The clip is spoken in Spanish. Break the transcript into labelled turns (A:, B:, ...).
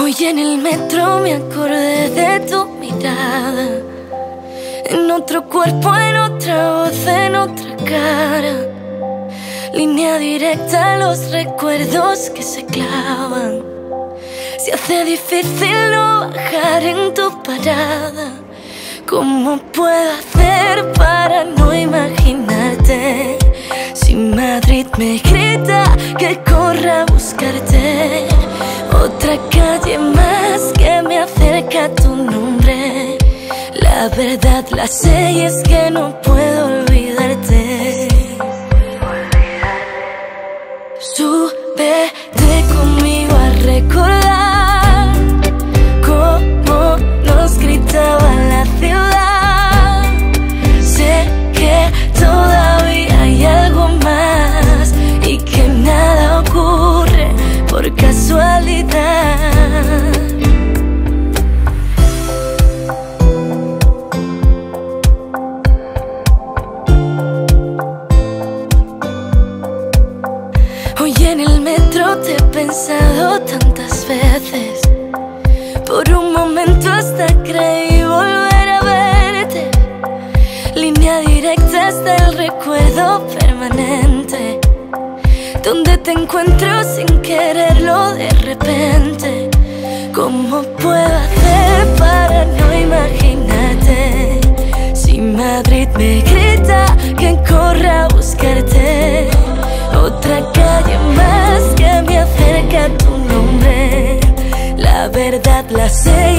A: Hoy en el metro me acordé de tu mirada. En otro cuerpo, en otra voz, en otra cara. Línea directa a los recuerdos que se clavan. Se hace difícil no bajar en tu parada. ¿Cómo puedo hacer para no imaginarte? Si Madrid me grita que corra a buscarte. Otra calle más que me acerca a tu nombre. La verdad la sé y es que no puedo olvidarte. Hoy en el metro te he pensado tantas veces. Por un momento hasta creí volver a verte. Línea directa hasta el recuerdo permanente. Donde te encuentro sin quererlo de repente. ¿Cómo puedo hacer para no imaginarte? Si Madrid me grita que corra a buscarte. Otra calle más que me acerca a tu nombre. La verdad la sé